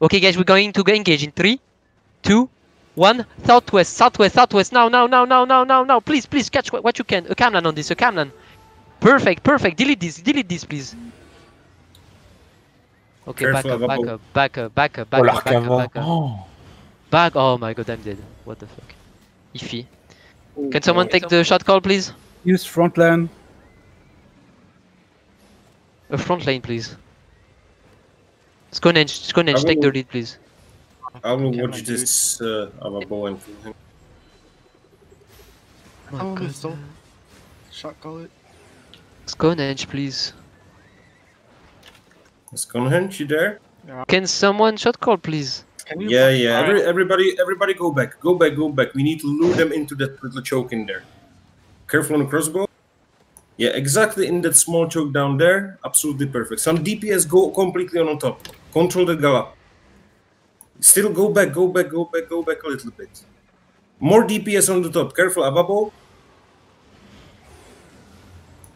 Okay, guys, we're going to engage in three, two, one. Southwest, southwest, southwest. Now, now, now, now, now, now, now. Please, please catch what, what you can. A Camlann on this. A Camlann. Perfect, perfect. Delete this. Delete this, please. Okay, Careful, back up, back up, back up, back up, back Oh, up, back up, back up. Oh. Back. Oh my god, I'm dead. What the fuck? Iffy. Can someone take the shot call, please? Use front line. A front lane, please. Sconenge, Sconenge, take the lead, please. I will Camera, watch dude. this uh, Avabo and kill him. My Oh, god. missile. Shot call it. Sconenge, please. Sconehenge, you there? Can someone shot call, please? Yeah, yeah. Every, everybody, everybody, go back, go back, go back. We need to lure them into that little choke in there. Careful on the crossbow. Yeah, exactly in that small choke down there. Absolutely perfect. Some DPS go completely on top. Control the gala. Still go back, go back, go back, go back a little bit. More DPS on the top. Careful, Ababo.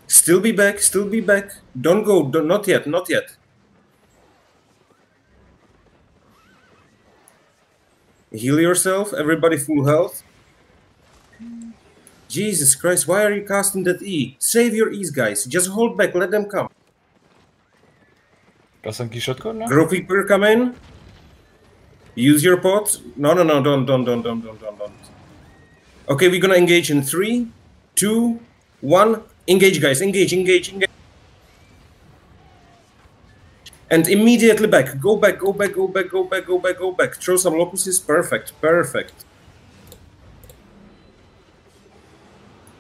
Still be back, still be back. Don't go, don't, not yet, not yet. Heal yourself, everybody full health. Jesus Christ, why are you casting that E? Save your E's, guys. Just hold back, let them come. Personne qui shotcall là Grow come in. Use your pots. No, no, no, don't, don't, don't, don't, don't, don't, don't. Okay, we're gonna engage in three, two, one. Engage, guys. Engage, engage, engage. And immediately back. Go back, go back, go back, go back, go back, go back. Throw some locuses. Perfect, perfect.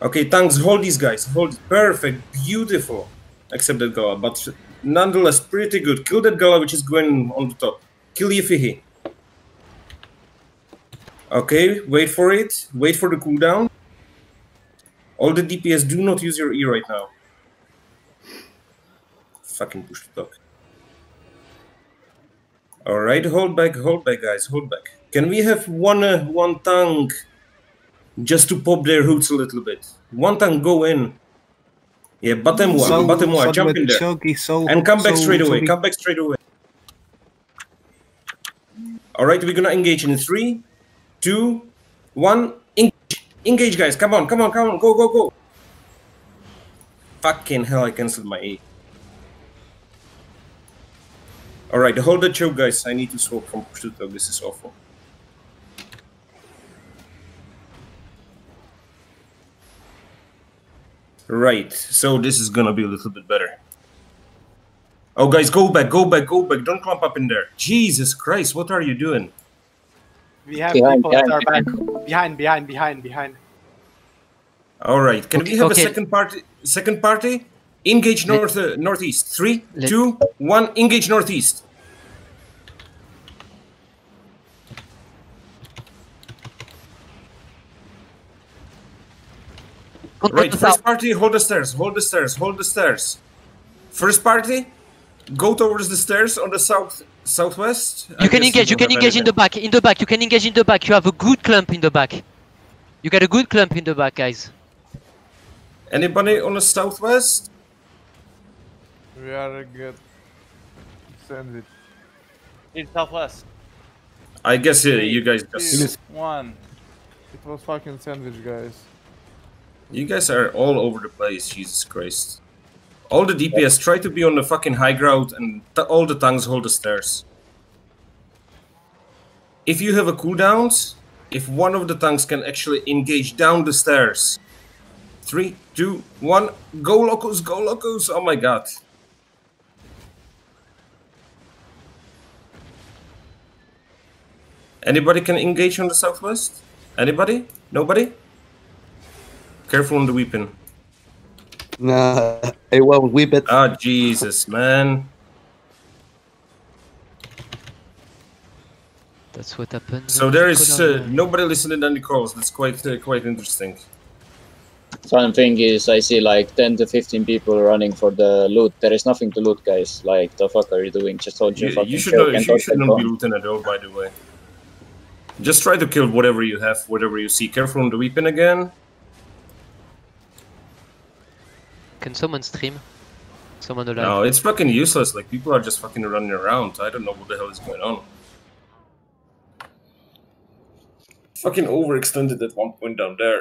Okay, tanks, hold these guys. Hold. Perfect, beautiful. Except that Gala, but nonetheless, pretty good. Kill that Gala, which is going on the top. Kill Yifihi. Okay, wait for it. Wait for the cooldown. All the DPS do not use your E right now. Fucking push the talk. Alright, hold back, hold back, guys, hold back. Can we have one uh, one tank just to pop their hoods a little bit? One time go in. Yeah, bottom one, Soul- bottom one, Soul jump in there. Soul- And come back straight away, come back straight away. Alright, we're gonna engage in three, two, one. Engage, engage, guys. Come on, come on, come on. Go, go, go. Fucking hell, I cancelled my E. Alright, hold the choke, guys. I need to swap from Prosciutto. This is awful. Right, so this is gonna be a little bit better. Oh, guys, go back, go back, go back. Don't clump up in there. Jesus Christ, what are you doing? We have Behind, people behind, at our back. Behind, behind, behind, behind. All right, can Okay, we have okay. a second party? Second party, engage north, uh, northeast. Three, Let- two, one. Engage northeast. Right, first south. party, hold the stairs, hold the stairs, hold the stairs. First party, go towards the stairs on the south southwest. I You can engage, you don't can have engage in the back, in the back, you can engage in the back. You have a good clump in the back. You got a good clump in the back, guys. Anybody on the southwest? We are a good sandwich. In southwest. I guess uh, you guys just one. It was fucking sandwich, guys. You guys are all over the place. Jesus Christ! All the DPS try to be on the fucking high ground, and all the tanks hold the stairs. If you have a cooldowns, if one of the tanks can actually engage down the stairs, three, two, one, go locos, go locos! Oh my god! Anybody can engage on the southwest? Anybody? Nobody? Careful on the weapon. Nah, it won't whip it. Ah, Jesus, man. That's what happened. So there is uh, nobody listening on the calls. That's quite uh, quite interesting. Fun thing is, I see like 10 to 15 people running for the loot. There is nothing to loot, guys. Like, the fuck are you doing? Just hold your You, fucking you should choke not, and you should not be bombed. looting at all, by the way. Just try to kill whatever you have, whatever you see. Careful on the weapon again. Can someone stream? Someone alive? No, it's fucking useless. Like, people are just fucking running around. I don't know what the hell is going on. Fucking overextended at one point down there.